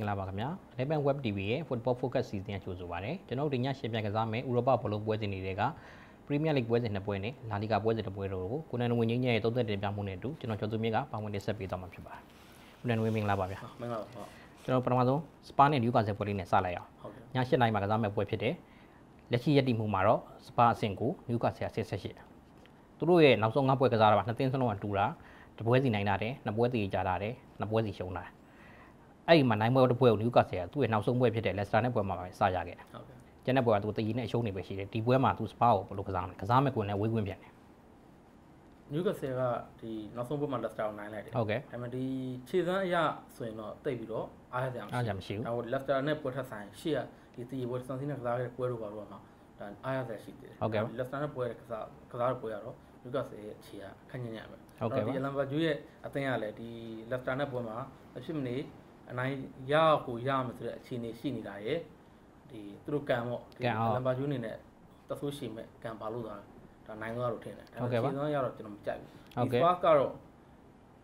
င်္ဂလာပါခင်ဗျာ11 web tv ရဲ့ football focus season ကိုကြိုဆိုပါရစေကျွန်တော်တို့ဒီညရှင်ပြန်ကစားမယ်ဥရောပဘောလုံးပွဲစဉ်တွေက Premier League ပွဲစဉ်နှစ်ပွဲနဲ့ La Liga ပွဲစဉ်တစ်ပွဲတို့ကိုကိုနန်ဝင်းကြီးရဲ့သုံးသက်တင်ပြမှုနဲ့အတူကျွန်တော်ကျော်သူမြင့်ကပါဝင်တင်ဆက်ပေးသွားမှာဖြစ်ပါတယ်ကိုနန်ဝင်းမင်္ဂလာပါဗျာမင်္ဂလာပါဟုတ်ကျွန်တော်ပထမဆုံးစပါနဲ့နယူကာဆယ်ပွဲလေးနဲ့စလိုက်အောင်ဟုတ်ကဲ့ည7နိုင်မှာကစားမဲ့ပွဲဖြစ်တယ်လက်ရှိရည်တည်မှုမှာတော့စပါအဆင့်ကိုနယူကာဆယ်အဆင့်18သူတို့ရဲ့နောက်ဆုံး၅ပွဲကစားတာပါနှစ်သင်းစလုံးကတူတာတပွဲစီနိုင်တာတယ်နှစ်ပွဲစီကြတာတယ်နှစ်ပွဲစီရှုံးတာတယ် အဲ့ဒီမှာနိုင်ပွဲတစ်ပွဲကိုနယူကာဆယ်ကသူ့ရဲ့နောက်ဆုံးပွဲဖြစ်တဲ့လက်စတာနဲ့ပွဲမှာပဲစရခဲ့တယ်ဟုတ်ကဲ့ကျန်တဲ့ပွဲကသူတည်နဲ့အရှုံးနေပဲရှိတယ်ဒီပွဲမှာသူစပါကိုဘယ်လိုကစားမလဲကစားမဲ့ကိုယ်နဲ့ဝေးကွင်းပြန်တယ်နယူကာဆယ်ကဒီနောက်ဆုံးပွဲမှာလက်စတာကိုနိုင်လိုက်တယ်ဟုတ်ကဲ့ဒါပေမဲ့ဒီခြေစမ်းအရဆိုရင်တော့တိတ်ပြီးတော့အားရစရာအားကြမရှိဘူးဒါဟိုလက်စတာနဲ့ပွဲထက်ဆိုင်ရှေ့ကဒီတီပွဲစန်စီနဲ့ကစားခဲ့တဲ့ပွဲတို့ပါတော့မှာဒါအားရစရာရှိတယ်ဟုတ်ကဲ့လက်စတာနဲ့ပွဲကစားကစားတဲ့ပွဲကတော့နယူကာဆယ်ရဲ့ခြေကခက်ညံ့ညံ့ပဲဟုတ်ကဲ့ပါဒီအလန်ဘာဂျူးရဲ့အသင်းကလည်းဒီလက်စတာနဲ့ပွဲမှာအဖြစ်မနေ အနိုင်ရကိုရမယ်ဆိုတဲ့အခြေအနေရှိနေတာရဲ့ဒီသူတို့ကံပေါ့ဒီကံအောင်အလန်ဘာဂျူးအနေနဲ့တဆိုးရှိမဲ့ကံပါလို့သာဒါနိုင်သွားတော့ထင်တယ်ဟုတ်ကဲ့ပါခြေစမ်းရတော့ကျွန်တော်မကြိုက်ဘူးဟုတ်ကဲ့ဒီ Spark ကတော့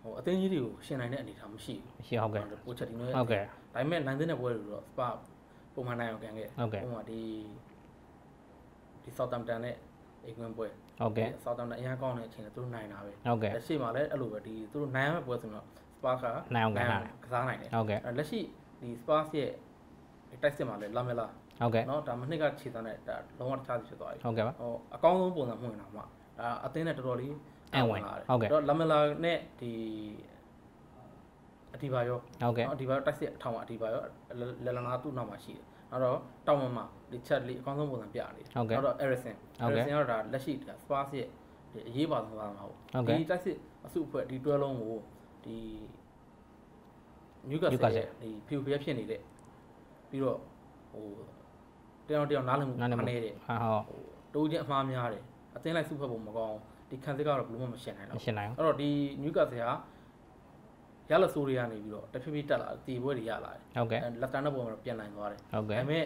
ဟိုအသင်းကြီးတွေကိုရှင်နိုင်တဲ့အနေအထားမရှိမရှိဟုတ်ကဲ့ဘူးပိုချက်ဒီနိုရဲ့ဟုတ်ကဲ့ဒါပေမဲ့နိုင်တဲ့ပွဲတွေတော့ Spark ပုံမှန်နိုင်အောင်ကန်ခဲ့ဟုတ်ကဲ့ပုံမှန်ဒီဒီ Southampton နဲ့အိမ်ဝင်ပွဲဟုတ်ကဲ့ Southampton အရင်ကောင်းတဲ့အချိန်ကသူတို့နိုင်တာပဲဟုတ်ကဲ့လက်ရှိမှာလည်းအဲ့လိုပဲဒီသူတို့နိုင်ရမယ့်ပွဲဆိုတော့ Spark က နိုင်အောင်ကန်ထားတယ် ကစားနိုင်တယ် ဟုတ်ကဲ့ အဲ့လက်ရှိဒီ Spark ရဲ့တိုက်စစ်မှာလည်းလာမလာ ဟုတ်ကဲ့ เนาะဒါမနှစ်ကခြေစမ်းတဲ့ဒါလုံးဝတခြားစီဖြစ်သွားပြီ ဟုတ်ကဲ့ပါ ဟိုအကောင်းဆုံးပုံစံမှဝင်တာမှဒါအသင်းနဲ့တော်တော်လေး အံ့ဝင် လာတယ် ဟုတ်ကဲ့ တော့လမလာနဲ့ဒီအဒီဘာရော ဟုတ်ကဲ့ နော်အဒီဘာရောတိုက်စစ်အထောင်မှာအဒီဘာရောလလနာသူ့နောက်မှာရှိတယ်နောက်တော့တောင်မမှာဒီချက်လေးအကောင်းဆုံးပုံစံပြနေတယ် ဟုတ်ကဲ့ နောက်တော့ Eriksen ဟုတ်ကဲ့ Eriksen ကတော့ဒါလက်ရှိဒါ Spurs ရဲ့ဒီအရေးပါဆုံးသားမှာဟုတ် ဟုတ်ကဲ့ ဒီတိုက်စစ်အစုအဖွဲ့ဒီတွဲလုံးကို ဒီ Newcastle Newcastle ရဲ့ဒီဖြူဖြဲဖြစ်နေတဲ့ပြီးတော့ဟိုတယောက်တယောက်နားလည်မှုနားလည်မှုမနေတယ်ဟာဟုတ်တိုးချင်းအမှားများတယ်အသင်းလိုက်စုဖက်ပုံမကောင်းဒီခံစစ်ကတော့ဘယ်လိုမှမရှင်းနိုင်မတော့ရှင်းနိုင်ဘူးအဲ့တော့ဒီနျူကာဆယ်ဟာရလဆိုးတွေကနေပြီးတော့တဖြည်းဖြည်းတက်လာတီပွဲတွေရလာတယ်ဟုတ်ကဲ့အဲလက်တန်တဲ့ပွဲမှာတော့ပြန်နိုင်သွားတယ်ဟုတ်ကဲ့ဒါပေမဲ့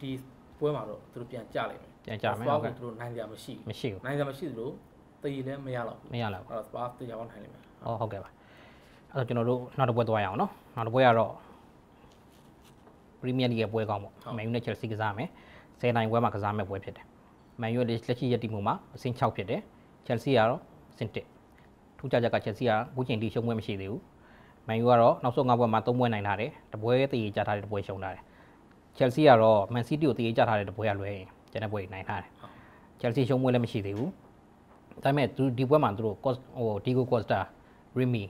ဒီပွဲမှာတော့သူတို့ပြန်ကြလိမ့်မယ်ပြန်ကြမယ်စပါဟုတ်ကဲ့ကသူတို့နိုင်ကြမရှိဘူးမရှိဘူးနိုင်ကြမရှိသလိုတည်လည်းမရတော့ဘူးမရလောက်ဘူးအဲ့တော့စပါတရားကောင်းနိုင်လိမ့်မယ်ဟောဟုတ်ကဲ့ပါ အဲ့တော့ကျွန်တော်တို့နောက်တစ်ပွဲသွားရအောင်နော်နောက်တစ်ပွဲကတော့ Premier League ရဲ့ပွဲကောင်းပေါ့မန်ယူနဲ့ Chelsea ကစားမယ်10နိုင်ပွဲမှာကစားမဲ့ပွဲဖြစ်တယ်မန်ယူလက်ရှိရည်တည်မှုမှာအဆင့်6ဖြစ်တယ် Chelsea ကတော့အဆင့်1ထူးခြားချက်က Chelsea ကအခုချိန်ထိရှုံးပွဲမရှိသေးဘူးမန်ယူကတော့နောက်ဆုံး၅ပွဲမှာ3ပွဲနိုင်ထားတယ်တပွဲတည်ကြထားတယ်တပွဲရှုံးထားတယ် Chelsea ကတော့ Man City ကိုတည်ကြထားတယ်တပွဲကလွဲရင်ကျန်တဲ့ပွဲတွေနိုင်ထားတယ် Chelsea ရှုံးပွဲလည်းမရှိသေးဘူးဒါပေမဲ့သူဒီပွဲမှာသူတို့ Cos- ဟို Diego Costa Remy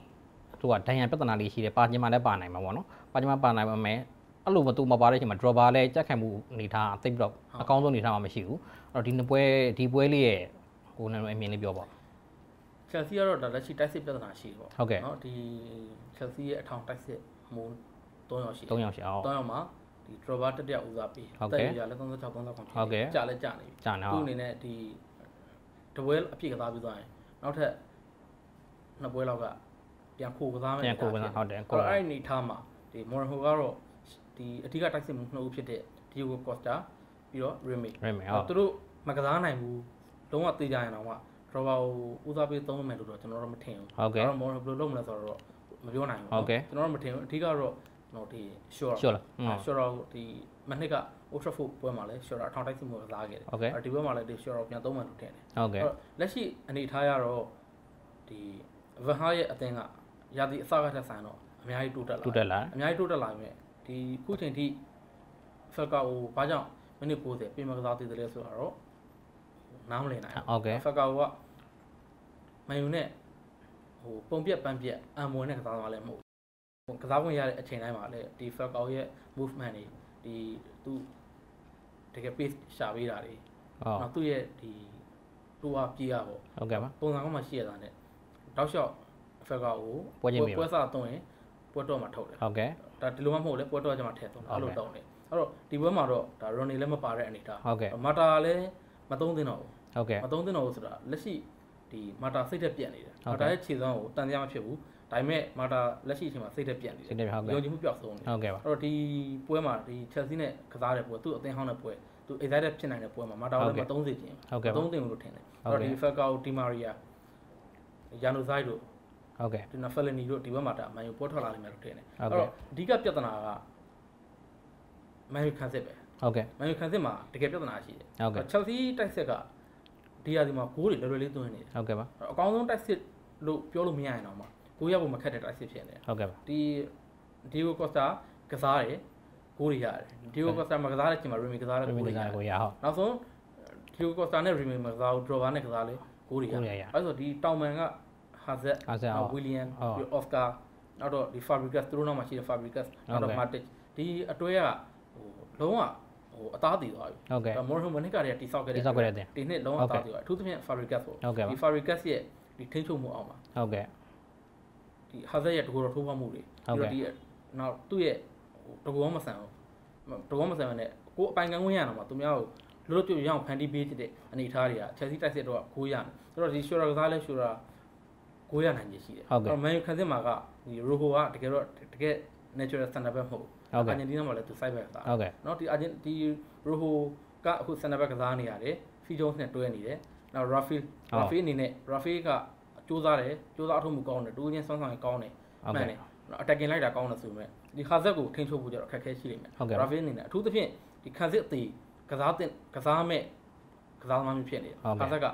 သူကဒဏ်ရာပြဿနာလေးရှိတယ်ပါချင်မှလည်းပါနိုင်မှာပေါ့နော်ပါချင်မှပါနိုင်ပါမယ်အဲ့လိုမသူမပါတဲ့အချိန်မှာ dropper လည်းကြက်ခံမှုအနေထားအသိပ်ပြီးတော့အကောင်းဆုံးအနေထားမှမရှိဘူးအဲ့တော့ဒီနှစ်ပွဲဒီပွဲလေးရဲ့ကိုယ်နဲ့အမြင်လေးပြောပါ Chelsea ကတော့ဒါလက်ရှိတိုက်စစ်ပြဿနာရှိတယ်ပေါ့ဟုတ်ကဲ့နော်ဒီ Chelsea ရဲ့အထောင်တိုက်စစ်မုံ3ယောက်ရှိတယ်၃ယောက်ရှိအောင်3ယောက်မှာဒီ Drogba တက်တက်ဦးစားပေးဟုတ်ကဲ့တက်ရလည်း36 36ခွန်ဟုတ်ကဲ့ကြာလဲကြာနေပြီကြာနေသူ့အောင်အနေနဲ့ဒီတပွဲအပြည့်ကစားပြီးသွားရင်နောက်ထပ်နှစ်ပွဲလောက်က ပြန်ခိုကစားမယ်ပြန်ကိုယ်ကဟုတ်တယ်အဲ့ကိုတော့ယ်အဲ့ဒီအနေထားမှာဒီ Morinho ကတော့ဒီအဓိကတိုက်စစ်မှုနှစ်ဦးဖြစ်တဲ့ Diego Costa ပြီးတော့ Remy ရမယ်ဟုတ်သူတို့မကစားနိုင်ဘူးလုံးဝသိကြရင်တော့မှ Drogba ကိုဦးစားပေးသုံးမယ်လို့တော့ကျွန်တော်တို့မထင်ဘူးဟုတ်ကဲ့အဲ့တော့ Morinho ဘယ်လိုလုပ်မလဲဆိုတော့မပြောနိုင်ဘူးဟုတ်ကဲ့ကျွန်တော်တို့မထင်ဘူးအဓိကတော့ကျွန်တော်ဒီ sure ရှော့လားဟုတ်ရှော့တော့ဒီမနှစ်က Old Trafford ပွဲမှာလဲရှော့တော့အထောင်တိုက်စစ်မှုကစားခဲ့တယ်ဟုတ်ကဲ့အဲ့ဒီပွဲမှာလည်းဒီရှော့တော့ပြန်သုံးမှလို့ထင်တယ်ဟုတ်ကဲ့အဲ့တော့လက်ရှိအနေထားရတော့ဒီဗန်ဟာရဲ့အသင်းက ရာသီအစကထက်ဆိုင်တော့အများကြီးတိုးတက်လာတူတက်လာအများကြီးတိုးတက်လာပြီမဲ့ဒီခုချိန်ထိဖက်ကာကိုဘာကြောင့်မိနစ်90ပြင်မကစားသေးတယ်လဲဆိုတော့နားမလည်နိုင်ဘူးဟုတ်ကဲ့ဖက်ကာကမန်ယူနဲ့ဟိုပုံပြက်ပန်းပြက်အံမွန်နဲ့ကစားသွားလဲမဟုတ်ဘူးကစားဝင်ရတဲ့အချိန်တိုင်းမှာလည်းဒီဖက်ကာရဲ့ movement တွေဒီသူတကယ် pace ရှာပေးတာတွေဟုတ်နောက်သူ့ရဲ့ဒီတူအားပြေးရပေါ့ဟုတ်ကဲ့ပါပုံစံကောင်းမှရှိရတာနဲ့တောက်လျှောက် ဖက်ကကိုပွဲချင်းမိပါပွဲစားသုံးရင်ပွဲတော့မှထုတ်တယ်ဟုတ်ကဲ့ဒါဒီလိုမှမဟုတ်လေပွဲတော့ကျမှထည့်သုံးတယ်အဲ့လိုဟုတ်ကဲ့တောင်းတယ်အဲ့တော့ဒီပွဲမှာတော့ဒါရိုနီလည်းမပါတဲ့အနေထားဟုတ်ကဲ့မာတာလည်းမသုံးသင့်တော့ဘူးဟုတ်ကဲ့မသုံးသင့်တော့ဘူးဆိုတာလက်ရှိဒီမာတာစိတ်သက်ပြက်နေတယ်ဟုတ်ကဲ့မာတာရဲ့ခြေစွမ်းကိုတန်တရားမဖြစ်ဘူးဒါပေမဲ့မာတာလက်ရှိအချိန်မှာစိတ်သက်ပြက်နေတယ်စိတ်သက်ပြက်ဟုတ်ကဲ့ယုံကြည်မှုပျောက်ဆုံးနေတယ်ဟုတ်ကဲ့ပါအဲ့တော့ဒီပွဲမှာဒီ Chelsea နဲ့ကစားတဲ့ပွဲသူ့အသင်းဟောင်းတဲ့ပွဲသူ excited ဖြစ်နိုင်တဲ့ပွဲမှာမာတာကိုလည်းမသုံးစေချင်ဟုတ်ကဲ့မပါသုံးသင့်ဘူးလို့ထင်တယ်ဟုတ်အဲ့ကဲ့တော့ဒီ Falcao Di Maria ယာနိုဇိုက်တို့ ဟုတ်ကဲ့ဒီနဖယ်လနီတို့ဒီဘက်မှာဒါမန်ယူပေါ်ထွက်လာနိုင်မယ်လို့ထင်တယ်ဟုတ်ကဲ့တော့အဓိကပြဿနာကမန်ယူခံစစ်ပဲဟုတ်ကဲ့မန်ယူခံစစ်မှာတကယ်ပြဿနာရှိတယ်ဟုတ်ကဲ့ချယ်ဆီတိုက်စစ်ကဒီရာဒီမှာဂိုးတွေလွယ်လွယ်လေးသွင်းနေတယ်ဟုတ်ကဲ့ပါအကောင်းဆုံးတိုက်စစ်လို့ပြောလို့မရရင်တော့မှဂိုးရဖို့မခက်တဲ့တိုက်စစ်ဖြစ်နေတယ်ဟုတ်ကဲ့ပါဒီဒီယိုကော့စတာကစားတယ်ဂိုးတွေရတယ်ဒီယိုကော့စတာမကစားတဲ့ချိန်မှာရီမီကစားတဲ့ရဂိုးမီတွေကရစားတယ်ကိုရဟုတ်နောက်ဆုံးဒီယိုကော့စတာနဲ့ရီမီမကစားဘူးဒရောဘာနဲ့ကစားလေဂိုးတွေရကိုတယ်ရရအဲဆိုဒီတောင်မန်က ဟာဇက်အားစအောင်ဝီလီယမ်ဟုတ်ပြီးအော့စကာနောက်တော့ဒီ Fabregas သူတို့နောက်မှာရှိတဲ့ Fabregas နောက်တော့ဟုတ်ကဲ့ Matic ဒီအတွဲကဟိုလုံးဝဟိုအသားတည်သွားပြီဟုတ်ကဲ့မော်ဟိုမနစ်ကတည်းကတိဆောက်ခဲ့တဲ့တိစောက်ခဲ့တဲ့တင်ဒီနှစ်လုံးဝအသားတည်သွားအထူးသဖြင့် Fabregas ပေါ့ဟုတ်ကဲ့ပါဒီ Fabregas ရဲ့ဒီထိန်းချုပ်မှုအောင်ပါဟုတ်ကဲ့ဒီ Hazard ရဲ့တကူတော်ထိုးဖောက်မှုတွေဟုတ်ကဲ့ဒီနောက်သူ့ရဲ့ဟိုတကူမဆန်ဘူးတကူမဆန်နဲ့ကိုအပိုင်ကန်းဝင်ရတော့မှသူများကိုလို့လို့ပြရအောင်ဖန်တီးပေးတဲ့အနေအထားတွေက Chelsea တိုက်စစ်တော့ကိုရတယ်ဆိုတော့ဒီ Shura ကစားလဲ Shura ကိုးရနိုင်ခြင်းရှိတယ်ဟုတ်ကဲ့မန်ယူခံစစ်မှာကဒီရိုဟိုကတကယ်တော့တကယ် natural center back မဟုတ်ဘူးအာဂျင်တီးနားမှာလည်းသူ side back သားဟုတ်ကဲ့နော်ဒီအာဂျင်ဒီရိုဟိုကအခု center back ကစားနေရတယ်ဖီဂျုံးနဲ့တွဲနေတယ်နောက် Rafi Rafi အနေနဲ့ Rafi ကစူးစမ်းတယ်စူးစမ်းအထုံးမှုကောင်းတယ်တူးချင်းဆွမ်းဆောင်ကောင်းတယ်မှန်တယ် attacking လိုက်တာကောင်းတယ်ဆိုပေမဲ့ဒီခါဆက်ကိုထိန်းချုပ်ဖို့ကြတော့အခက်အခဲရှိနေမယ် Rafi အနေနဲ့အထူးသဖြင့်ဒီခါဆက်အသေးကစားတင်ကစားမဲ့ကစားသမားမျိုးဖြစ်နေတယ်ခါဆက်က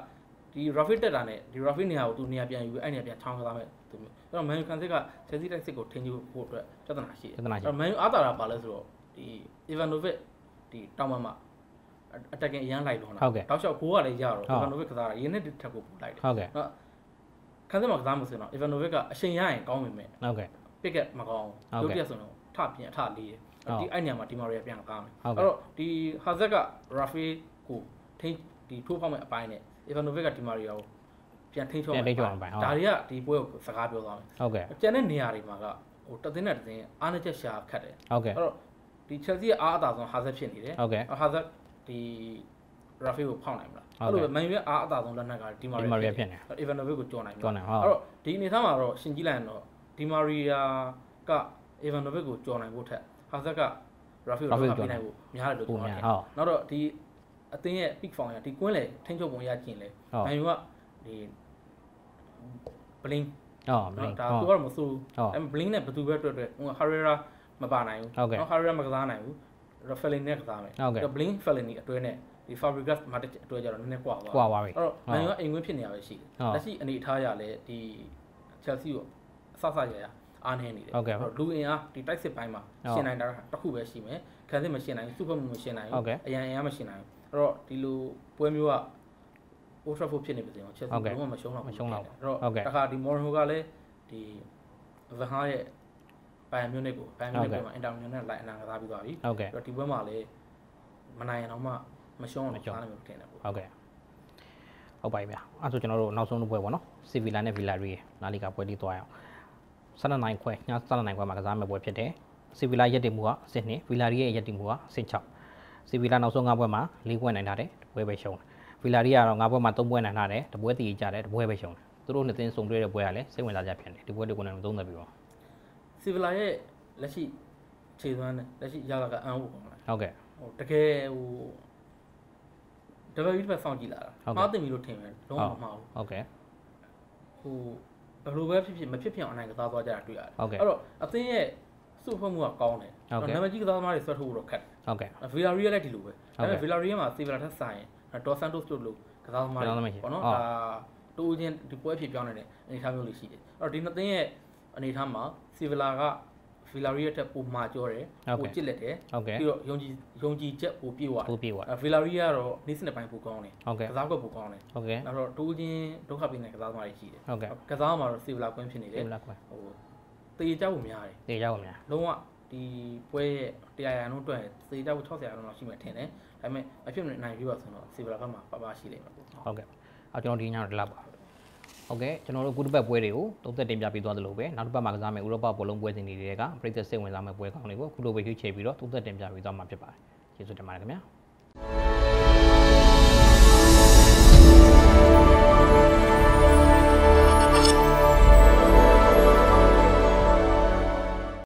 ဒီ Rafael တက်တာနဲ့ဒီ Rafael နေရာကိုသူနေရာပြန်ယူပြီးအဲ့နေရာပြန်ချောင်းကစားမဲ့သူမျိုးအဲ့တော့ Man U ခံစစ်က Chelsea တိုက်စစ်ကိုထိန်းချုပ်ဖို့အတွက်ပြဿနာရှိတယ်ပြဿနာရှိအဲ့တော့ Man U အားတာတာပါလဲဆိုတော့ဒီ Ivanovic ဒီတောင်မမှာ attacking အရန်လိုက်တော့တာဟုတ်ကဲ့တောက်လျှောက်ကိုကလည်းရတော့ဟုတ် Ivanovic ကစားတာရင်းနဲ့တစ်ထက်ကိုပို့လိုက်တယ်ဟုတ်ကဲ့ခန်းစက်မှာကစားမှုဆိုရင်တော့ Ivanovic ကအချိန်ရရင်ကောင်းပေမဲ့ဟုတ်ကဲ့ pick up မကောင်းဟုတ်ဘူးကဲ့ရုပ်ပြဆိုတော့ထပြန်အထလေးတယ်ဟုတ်ဒီအဲ့ညမှာဒီမာရီယာပြန်ကားမယ်ဟုတ်ကဲ့အဲ့တော့ဒီ Hazard က Rafael ကိုထိန်းဒီထိုးဖောက်မဲ့အပိုင်းနဲ့ Ivanovic ကဒီမာရီယာကိုပြန်ထိန်းချုပ်ပြန်ထိန်းချုပ်အောင်ပိုင်းဟုတ်ဒါတွေကဒီပွဲကိုစကားပြောသွားမယ်ဟုတ်ကဲ့ကျန်တဲ့နေရာတွေမှာကဟိုတသိန်းနဲ့တသိန်းအားနည်းချက်ရှာခတ်တယ်ဟုတ်ကဲ့အဲ့တော့ဒီ Chelsea ရဲ့အားအသာဆုံး Hazard ဖြစ်နေတယ်ဟုတ်ကဲ့ဟာဇတ်ဒီ Rafael ကိုဖောက်နိုင်မလားဟုတ်ကဲ့အဲ့လိုပဲ Man U ရဲ့အားအသာဆုံးလက်နက်ကဒီမာဒီရီမာရီယာယာဖြစ်နေ Ivanovic ကိုကြော်နိုင်မလားကျော်နေဟုတ်အဲ့တော့ဒီအနေထားမှာတော့ရှင်ကြည့်လိုက်ရင်တော့ဒီမာရီယာက Ivanovic ကိုကြော်နိုင်ဖို့ထက်ဟာဇတ်က Rafael ကို Rafael ကြော်နိုင်ဖို့များတယ်လို့ပုံကျွန်တော်များထင်ဟုတ်နောက်တော့ဒီ အသင်းရဲ့ peak form ရဒီကွင်းလေထိန်းချုပ်ပုံရကျင်လေဟုတ် Man U ကဒီ blink ဟုတ်မနော်င်းဒါဟုတ်သူကတော့မဆိုးဟုတ်အဲ့ blink နဲ့ဘယ်သူပဲတွေ့တွေ့ဟို Herrera မပါနိုင်ဘူးဟုတ်ကဲ့နော် Herrera မကစားနိုင်ဘူး Rafael နဲ့ကစားမယ်ဟုတ်ကဲ့တော့ blink Fellaini အတွဲနဲ့ဒီ Fabregas မှာတစ်အတွဲကြတော့နည်းနည်းကွာသွားကွာသွားပြီအဲ့တော့ Man U ကအိမ်ဝင်ဖြစ်နေရပဲရှိတယ်ဟုတ်လက်ရှိအနေအထားရလဲဒီ Chelsea ကိုအဆဆရရအားနေနေတယ်ဟုတ်ကဲ့အဲ့တော့လူအင်အားဒီတိုက်စစ်ပိုင်းမှာဟုတ်ရှင်းနိုင်တာတစ်ခုပဲရှိမယ်ခံစစ်မရှင်းနိုင်ဘူးစုဖက်မှုမရှင်းနိုင်ဟုတ်ကဲ့အရန်အင်အားမရှင်းနိုင်ဘူး အဲ့တော့ဒီလိုပွဲမျိုးက Old Trafford ဖြစ်နေပါစေအောင် Chelsea ဟုတ်ကဲ့ဘယ်မှမရှုံးတော့မရှုံးတော့ဘူးအဲ့တော့ဟုတ်ကဲ့တခါဒီ Mourinho ကလည်းဒီ Van Gaal ရဲ့ဘိုင်ယန်မြူနစ်ကိုဘိုင်ယန်မြူနစ်ပွဲမှာအင်တာမြူနဲ့လိုက်အနာကစားပြီးသွားပြီဟုတ်ကဲ့အဲ့တော့ဒီပွဲမှာလည်းမနိုင်ရင်တော့မှမရှုံးအောင်မရှုံးစားနိုင်မှာထင်တယ်ပေါ့ဟုတ်ကဲ့ဟုတ်ပါပြီဗျာအဲ့ဒါဆိုကျွန်တော်တို့နောက်ဆုံးတစ်ပွဲပေါ့နော်စီဗီလာနဲ့ဗီလာရီလာလီဂါပွဲလေးသွားရအောင်12နိုင်ခွဲည12နိုင်ခွဲမှာကစားမယ့်ပွဲဖြစ်တယ်စီဗီလာရက်တင်မှုကအဆင့်2ဗီလာရီရဲ့ရက်တင်မှုကအဆင့်6 စီဗီလာနောက်ဆုံး5ပွဲမှာ4ပွဲနိုင်ထားတယ်တစ်ပွဲပဲရှုံးတယ်ဗီလာရီကတော့5ပွဲမှာ3ပွဲနိုင်ထားတယ်တစ်ပွဲတည်ကြတယ်တစ်ပွဲပဲရှုံးတယ်သူတို့နှစ်သင်းစုံတွေ့တဲ့ပွဲကလည်းစိတ်ဝင်စားကြဖြစ်တယ်ဒီပွဲတွေကိုလည်းသုံးသပ်ပြီးတော့စီဗလာရဲ့လက်ရှိခြေသွမ်းနဲ့လက်ရှိရလာကအန်းဖို့ကောင်းလားဟုတ်ကဲ့ဟိုတကယ်ဟိုတပည့်ကြီးတစ်ပတ်စောင့်ကြည့်လာတာဟုတ်ကဲ့မှားတင်ပြီလို့ထင်တယ်လုံးဝမမှားဘူးဟုတ်ကဲ့ဟိုဘယ်လိုပဲဖြစ်ဖြစ်မဖြစ်ဖြစ်အောင်အနိုင်ကစားသွားကြတာတွေ့ရတယ်ဟုတ်ကဲ့အဲ့တော့အသင်းရဲ့စုဖွဲ့မှုကကောင်းတယ်ဟုတ်ကဲ့နာမည်ကြီးကစားသမားတွေဆွဲထုတ်ဖို့တော့ခက်တယ် ဟုတ်ကဲ့ဗီလာရီယာလည်းဒီလိုပဲဟုတ်ကဲ့ဒါပေမဲ့ဗီလာရီယာမှာစီဗလာထက်ဆိုင်ဒေါ်ဆန်တိုစ်တို့လိုကစားသမားကစားသမားတွေရှိပေါ့နော်ဟုတ်ဒါတူချင်းဒီပွဲအဖြစ်ပြောင်းနေတဲ့အနေအထားမျိုးလေးရှိတယ်အဲ့တော့ဒီနှစ်သင်းရဲ့အနေအထားမှာစီဗလာကဗီလာရီယာထက်ပိုမာကျော်တယ်ဟုတ်ကဲ့ပိုကြစ်လက်တယ်ဟုတ်ကဲ့ပြီးတော့ယုံကြည်ယုံကြည်ချက်ပိုပြည့်ဝတယ်ပို့ပြီးသွားဗီလာရီယာကတော့နေ့စနစ်ပိုင်းပိုကောင်းတယ်ဟုတ်ကဲ့ကစားကွက်ပိုကောင်းတယ်ဟုတ်ကဲ့နောက်တော့တူချင်းဒုက္ခပေးနေကစားသမားတွေရှိတယ်ဟုတ်ကဲ့ကစားမှာတော့စီဗလာကွင်းဖြစ်နေတယ်ဒီလောက်ခွဲဟိုတေးကြောက်ဖို့များတယ်တေးရောက်ပါများလုံးဝ ဒီပွဲရဲ့တရားရန်လုံးအတွက်သေချာဖို့60ရာခိုင်နှုန်းလောက်ရှိမှထင်တယ်ဒါပေမဲ့အဖြစ်မနိုင်ပြီးပါဆိုတော့စီဗလာဘက်မှာပပရှိလိမ့်မယ်ပေါ့ဟုတ်ကဲ့အော်ကျွန်တော်ဒီညတော့ဒီလောက်ပါဟုတ်ကဲ့ကျွန်တော်တို့ကုတစ်ပတ်ပွဲတွေကိုသုံးသက်တင်ပြပေးသွားသလိုပဲနောက်တစ်ပတ်မှာကစားမယ့်ဥရောပဘောလုံးပွဲစဉ်တွေကပြည်သက်စိတ်ဝင်စားမယ့်ပွဲကောင်းတွေကိုအခုလိုပဲရွေးချယ်ပြီးတော့သုံးသက်တင်ပြပေးသွားမှာဖြစ်ပါတယ်ကျေးဇူးတင်ပါတယ်ခင်ဗျာ